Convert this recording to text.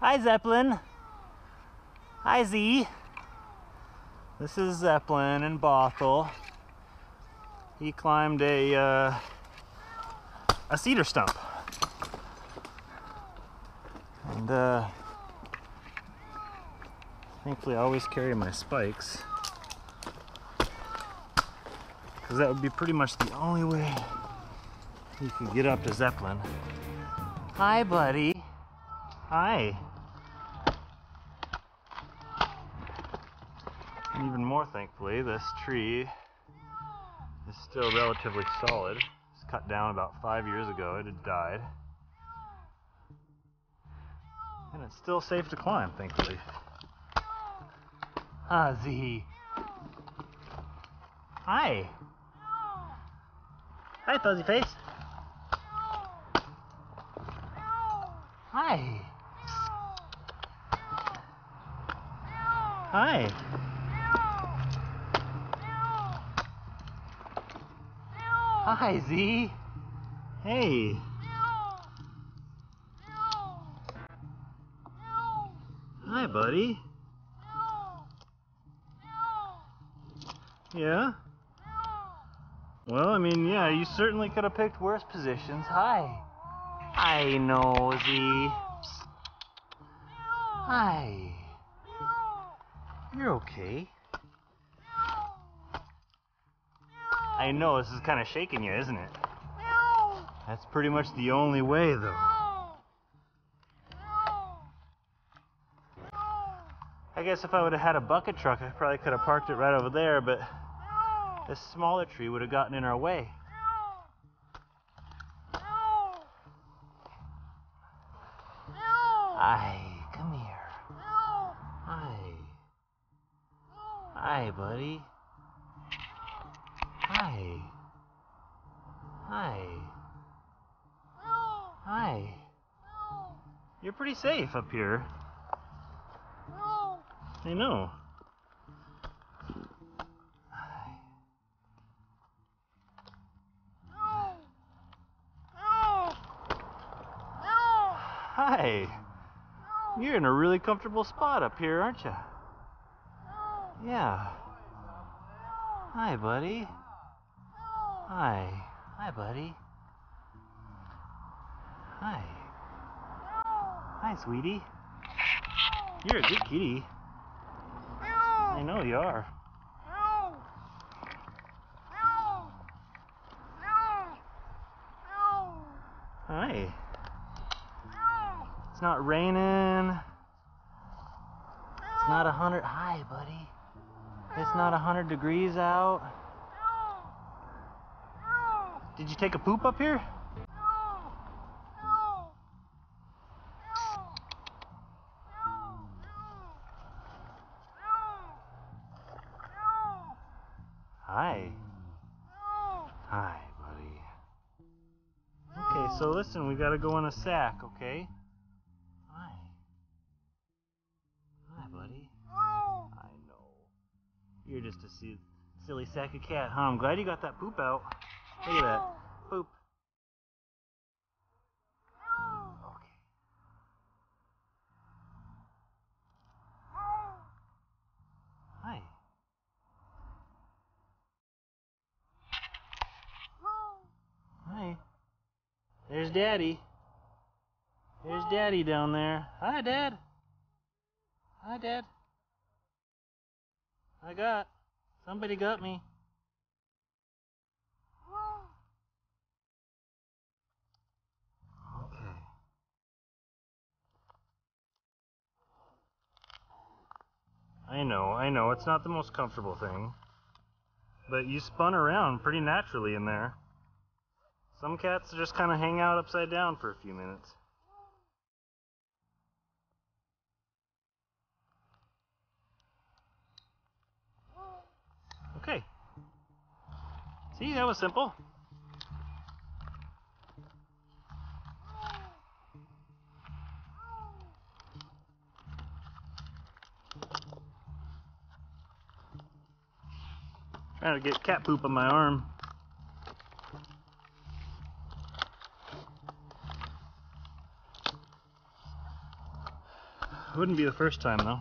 Hi, Zeppelin. Hi, Z. This is Zeppelin and Bothell. He climbed a uh, a cedar stump, and uh, thankfully, I always carry my spikes because that would be pretty much the only way you could get up to Zeppelin. Hi, buddy. Hi. And even more thankfully, this tree is still relatively solid. It's cut down about five years ago. It had died. And it's still safe to climb, thankfully. Ah, Z. Hi. Hi, Fuzzy Face. Hi. Hi. Hi, Z. Hey. Hi, buddy. Yeah? Well, I mean, yeah, you certainly could have picked worse positions. Hi. Hi, Nosy. Hi. You're okay. I know this is kind of shaking you, isn't it? That's pretty much the only way, though. I guess if I would have had a bucket truck, I probably could have parked it right over there, but this smaller tree would have gotten in our way. Hi, come here. Hi. Hi, buddy. Hi. Hi. Hi. You're pretty safe up here. I know. Hi. You're in a really comfortable spot up here, aren't you? Yeah. Hi, buddy. Hi. Hi, buddy. Hi. Hi, sweetie. You're a good kitty. I know you are. Hi. It's not raining. It's not a hundred. Hi, buddy. It's not a hundred degrees out. Did you take a poop up here? Hi. Hi, buddy. Okay, so listen, we gotta go in a sack, okay? Hi. Hi, buddy. I know. You're just a si- silly sack of cat, huh? I'm glad you got that poop out. Look at that. Poop. Okay. Hi. Hi. There's Daddy. There's Daddy down there. Hi, Dad. Hi, Dad. I got. Somebody got me. Okay. I know, I know, it's not the most comfortable thing. But you spun around pretty naturally in there. Some cats just kind of hang out upside down for a few minutes. Okay. See, that was simple. Trying to get cat poop on my arm. Wouldn't be the first time though.